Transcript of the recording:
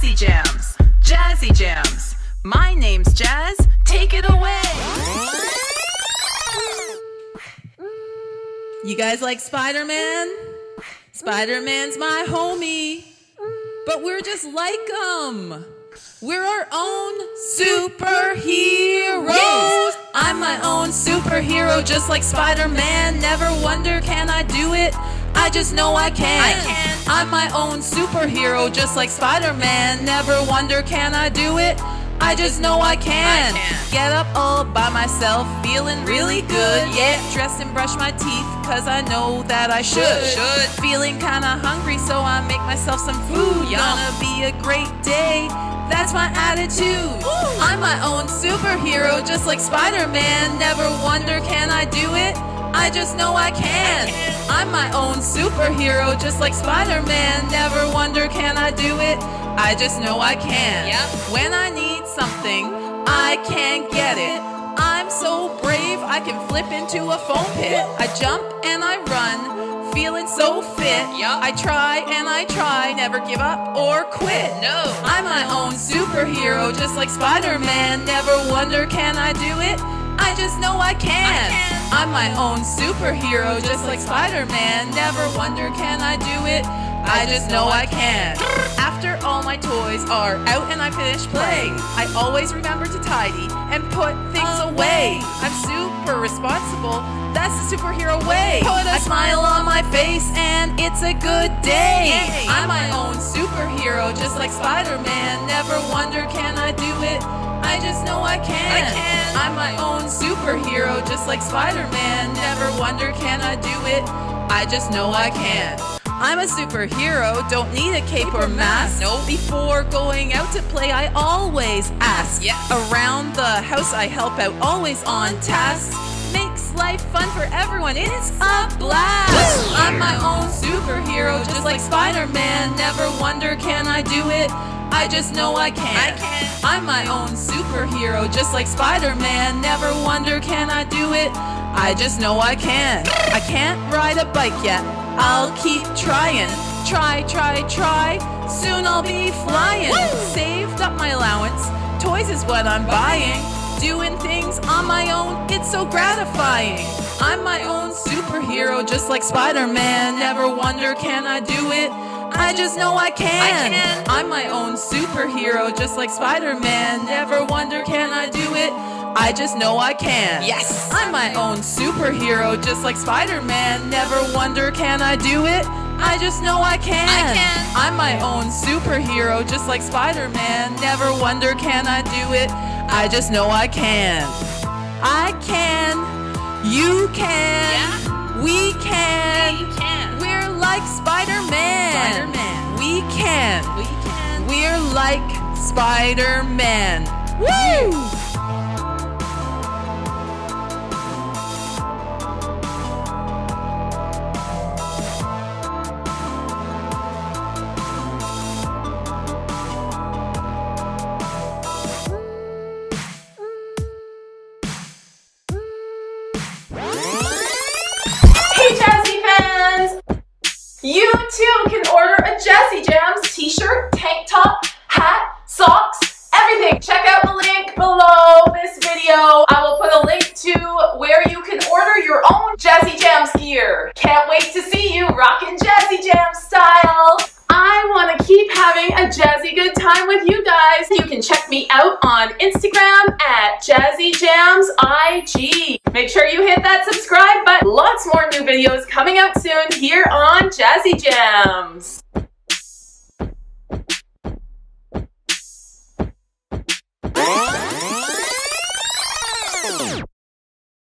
Jazzy Jamz, Jazzy Jamz. My name's Jazz, take it away. You guys like Spider Man? Spider Man's my homie. But we're just like him. We're our own superheroes. I'm my own superhero, just like Spider Man. Never wonder, can I do it? I just know I can. I can. I'm my own superhero, just like Spider Man. Never wonder, can I do it? I just know I can. I can. Get up all by myself, feeling really good. Yeah, dress and brush my teeth, cause I know that I should. Should. Feeling kinda hungry, so I make myself some food. Yum. Gonna be a great day. That's my attitude. I'm my own superhero, just like Spider Man. Never wonder, can I do it? I just know I can. Can. I'm my own superhero, just like Spider Man. Never wonder, can I do it? I just know I can. Yep. When I need something, I can't get it. I'm so brave, I can flip into a foam pit. I jump and I run, feeling so fit. Yup. I try and I try, never give up or quit. No. I'm my own superhero, just like Spider Man. Never wonder, can I do it? I just know I can. I can. I'm my own superhero, just like Spider Man. Never wonder, can I do it? I just know I can. After all my toys are out and I finish playing, I always remember to tidy and put things away. I'm super responsible. That's the superhero way. Put a smile on my face and it's a good day. I'm my own superhero, just like Spider Man. Never wonder, can I do it? I just know I can. I can. I'm my own superhero, just like Spider Man. Never wonder, can I do it? I just know I can. I'm a superhero, don't need a cape or mask. Nope. Before going out to play, I always ask. Yeah. Around the house, I help out, always on task. Makes life fun for everyone, it's a blast. I'm my own superhero, just like Spider Man. Never wonder, can I do it? I just know I can. I can. I'm my own superhero, just like Spider Man. Never wonder, can I do it? I just know I can. I can't ride a bike yet. I'll keep trying. Try, try, try. Soon I'll be flying. Saved up my allowance. Toys is what I'm buying. Doing things on my own, it's so gratifying. I'm my own superhero, just like Spider Man. Never wonder, can I do it? I just know I can. I can. I'm my own superhero, just like Spider Man. Never wonder, can I do it? I just know I can. Yes. I'm my own superhero, just like Spider Man. Never wonder, can I do it? I just know I can. I can. I'm my own superhero, just like Spider Man. Never wonder, can I do it? I just know I can. I can. You can. Yeah. We can. We can. We're like Spider Man. Spider-Man. We can. We can. We're like Spider Man. Woo! You too can order a Jazzy Jamz t-shirt, tank top, hat, socks, everything. Check out the link below this video. I will put a link to where you can order your own Jazzy Jamz gear. Can't wait to see you rocking Jazzy Jam style. I want to keep having a jazzy good time with you guys. You can check me out on Instagram at JazzyJamzIG. Make sure you hit that subscribe button. Lots more new videos coming out soon here on Jazzy Jamz.